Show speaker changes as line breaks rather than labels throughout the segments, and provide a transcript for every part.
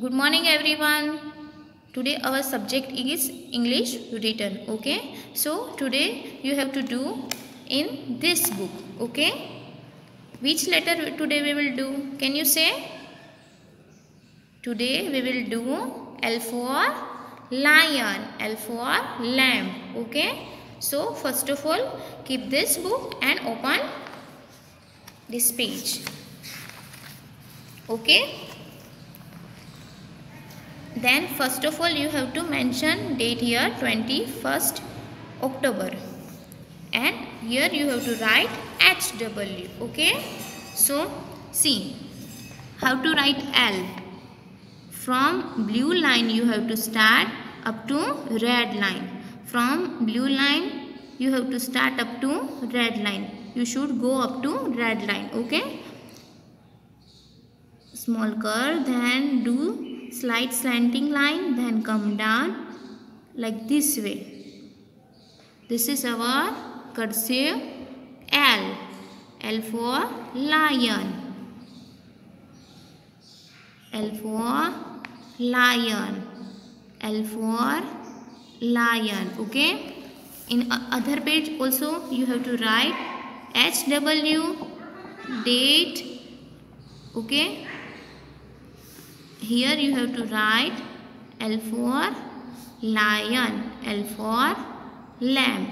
good morning everyone. Today our subject is english written okay? So today you have to do in this book okay? Which letter today we will do? Can you say? Today we will do l for lion l for lamb okay? So first of all keep this book and open this page okay then first of all you have to mention date here 21st October. And here you have to write HW okay? So see how to write L? From blue line you have to start up to red line. From blue line you have to start up to red line. You should go up to red line okay? Small curve then do slight slanting line then come down like this way. This is our cursive L. L for lion. L for lion. L for lion okay? In other page also you have to write HW date okay here you have to write L for lion, L for lamb,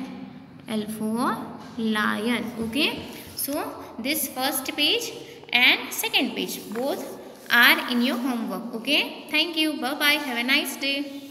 L for lion. Okay. So this first page and second page both are in your homework. Okay. Thank you. Bye bye. Have a nice day.